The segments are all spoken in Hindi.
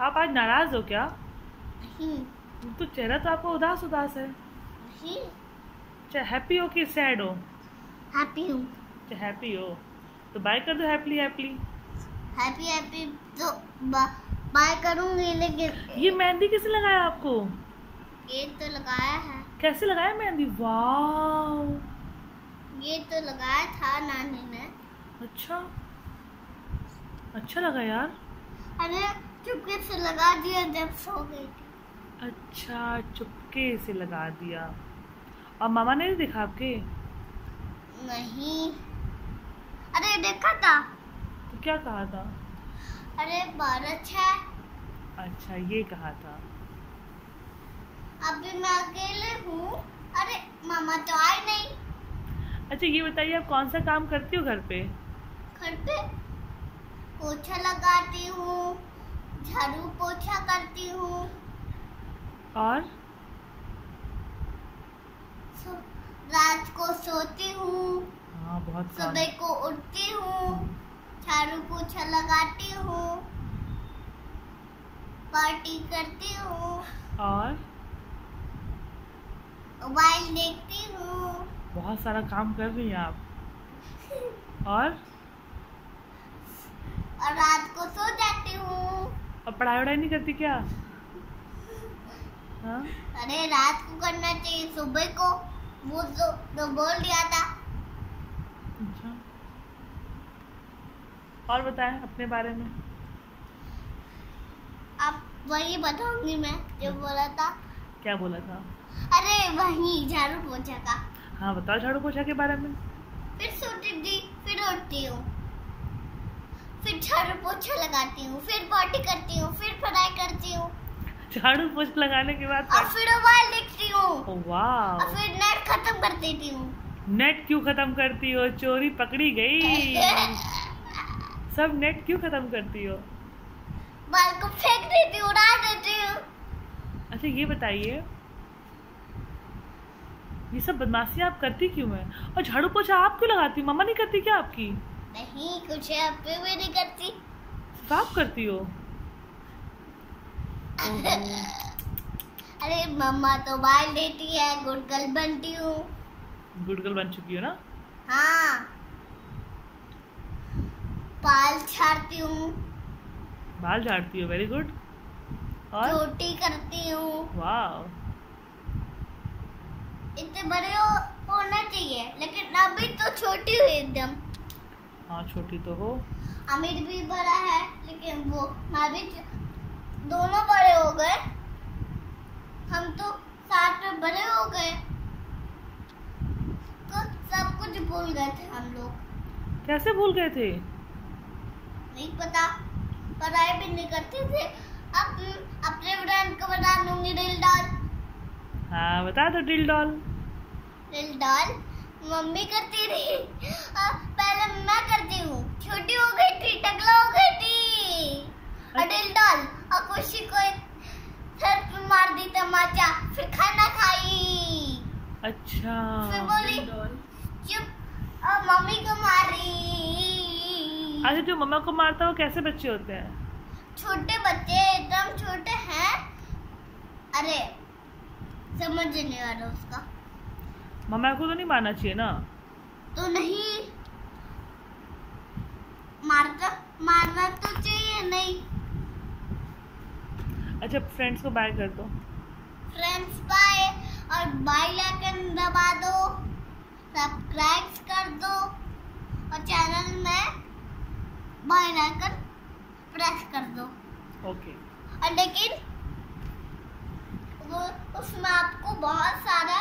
आप आज नाराज़ हो क्या? नहीं। तो चेहरा तो आपका उदास उदास है। चाहे हैप्पी हो कि सैड हो? हैप्पी हूँ। चाहे हैप्पी हो। तो बाय कर दो हैप्पली हैप्पली हैप्पी हैप्पी तो बाय करूँगी लेकिन ये मेहंदी किसने लगाया आपको? ये तो लगाया है। कैसे लगाया मेहंदी? वाह ये तो लगाया था नानी ने। अच्छा। अच्छा लगा यार। अरे चुपके से लगा दिया जब सो गई थी। अच्छा चुपके से लगा दिया। और मामा ने देखा आपके? नहीं। अरे देखा था। तो क्या कहा था? अरे भारत है। अच्छा ये कहा था। अभी मैं अकेले हूँ। अरे मामा तो आए नहीं। अच्छा ये बताइए आप कौन सा काम करती हो घर पे? घर पे पोछा लगाती हूँ। झाड़ू पोछा करती हूँ। और? रात को सोती हूँ। हाँ बहुत सुबह को उठती हूँ झाड़ू पोछा लगाती हूँ पार्टी करती हूँ। और? मोबाइल देखती हूँ। बहुत सारा काम कर रही हैं आप। और? और रात को सो पढ़ाई वढ़ाई नहीं करती क्या? हाँ? अरे रात को करना चाहिए सुबह को। वो तो, तो बोल दिया था। अच्छा। और बताएँ अपने बारे में। अब वही बताऊँगी मैं जो बोला था। क्या बोला था? अरे वही झाड़ू पोछा का। हाँ बताओ झाड़ू पोछा के बारे में। फिर सोती थी फिर उठती झाड़ू पोछा लगाती हूँ फिर पार्टी करती हूँ फिर पढ़ाई करती हूँ। झाड़ू पोछा लगाने के बाद और फिर मोबाइल देखती हूँ। और फिर नेट खत्म कर देती हूँ। नेट क्यों खत्म करती हो? चोरी पकड़ी गई। सब नेट क्यों खत्म करती हो? बाल को फेंक देती हूँ उड़ा देती हूँ। अच्छा ये बताइए। ये सब बदमाशी आप करती क्यों है? और झाड़ू पोछा आप क्यों लगाती? हो मम्मा नहीं करती क्या आपकी? नहीं कुछ है अब भी नहीं करती। आप करती हो? अरे मम्मा तो बाल देती है गुड गर्ल बनती हूँ। गुड गर्ल बन चुकी हो ना? हाँ। बाल छाड़ती हूँ। बाल झाड़ती हो वेरी गुड और? छोटी करती हूँ। वाह इतने बड़े हो, होना चाहिए लेकिन अभी तो छोटी हुई एकदम। हाँ छोटी तो हो। अमीर भी बड़ा है लेकिन वो मैं भी दोनों बड़े हो गए। हम तो साथ में बड़े हो गए। तो सब कुछ भूल गए थे हम लोग। कैसे भूल गए थे? नहीं पता। पढ़ाई भी नहीं करते थे। अब अपने फ्रेंड को बता दूँगी दिल डाल। हाँ बता दो डिल डॉल। दिल डाल? मम्मी करती रही अ, पहले मैं करती हूँ। छोटी हो गई थी टकला हो गई थी। दिल डाल और खुशी को सर पे मार दी तमाचा फिर खाना खाई। अच्छा फिर बोली चुप और मम्मी को मारी। अच्छा जो मम्मा को मारता है वो कैसे बच्चे होते हैं? छोटे बच्चे एकदम छोटे हैं। अरे समझ नहीं आ रहा उसका। मम्मा को तो नहीं मारना चाहिए ना? तो नहीं। मारता मारना तो चाहिए नहीं। अच्छा फ्रेंड्स को बाय कर दो। फ्रेंड्स बाय और बाय आइकन दबा दो। सब्सक्राइब कर दो। और चैनल में बाय आइकन प्रेस कर दो। Okay okay. और लेकिन वो उसमें आपको बहुत सारा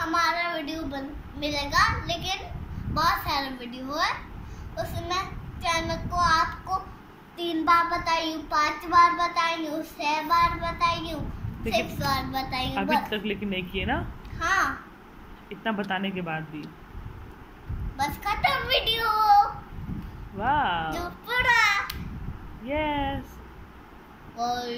हमारा वीडियो बन मिलेगा लेकिन बहुत सारा वीडियो है। उसमें चैनल को आपको तीन बार बताई हूँ पाँच बार बताई हूँ छह बार बताई हूँ सिक्स बार बताई अभी तक लेकिन नहीं किए ना? हाँ। इतना बताने के बाद भी। बस खत्म वीडियो वाह। जो पूरा यस और